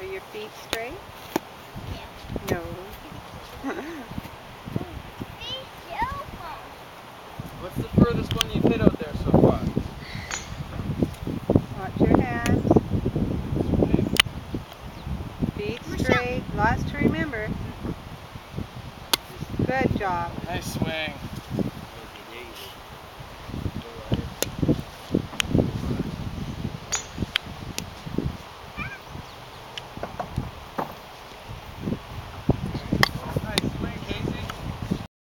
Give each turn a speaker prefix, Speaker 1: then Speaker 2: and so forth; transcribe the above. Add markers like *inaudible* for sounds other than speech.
Speaker 1: Are your feet straight?
Speaker 2: Yeah.
Speaker 1: No. *laughs*
Speaker 3: What's the furthest one you've hit out there so far?
Speaker 1: Watch your hands. Feet straight. Lots to remember. Mm-hmm. Good job.
Speaker 3: Nice swing.